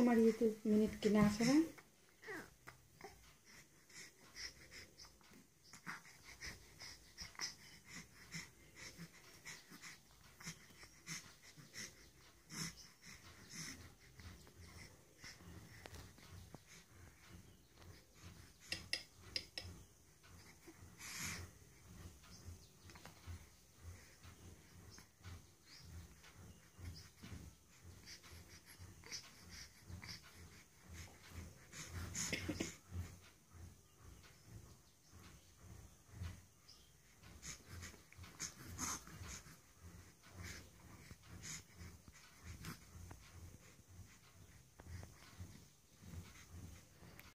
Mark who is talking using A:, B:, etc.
A: তোমার ইয়েতে মিনিট কিনে আসে না